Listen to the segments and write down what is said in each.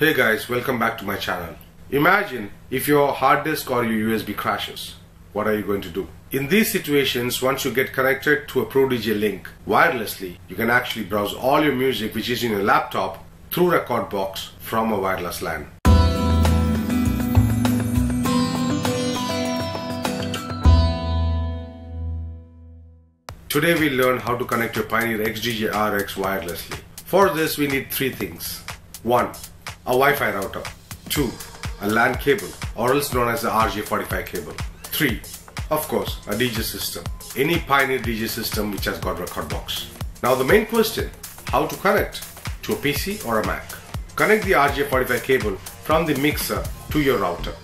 Hey guys, welcome back to my channel. Imagine if your hard disk or your USB crashes. What are you going to do? In these situations, once you get connected to a ProDJ link wirelessly, you can actually browse all your music which is in your laptop through Rekordbox from a wireless LAN. Today we learn how to connect your Pioneer XDJ RX wirelessly. For this we need three things. 1. A Wi-Fi router. 2. A LAN cable or else known as the RJ45 cable. 3. Of course, a DJ system. Any Pioneer DJ system which has got Rekordbox. Now the main question, how to connect to a PC or a Mac. Connect the RJ45 cable from the mixer to your router.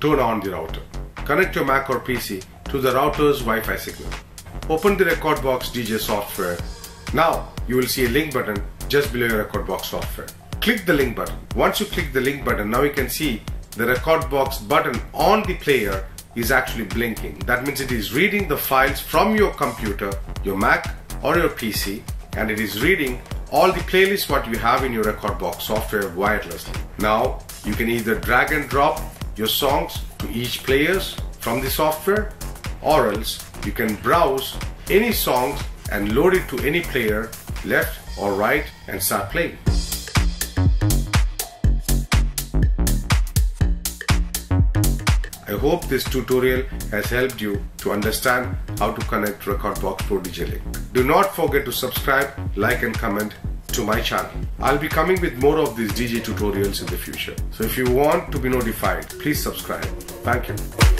Turn on the router. Connect your Mac or PC to the router's Wi-Fi signal. Open the Rekordbox DJ software. Now you will see a link button just below your Rekordbox software. Click the link button. Once you click the link button, now you can see the Rekordbox button on the player is actually blinking. That means it is reading the files from your computer, your Mac or your PC and it is reading all the playlists what you have in your Rekordbox software wirelessly. Now you can either drag and drop your songs to each players from the software or else you can browse any songs and load it to any player left or right and start playing. I hope this tutorial has helped you to understand how to connect Rekordbox Pro DJ. Do not forget to subscribe, like and comment to my channel. I'll be coming with more of these DJ tutorials in the future. So if you want to be notified, please subscribe. Thank you.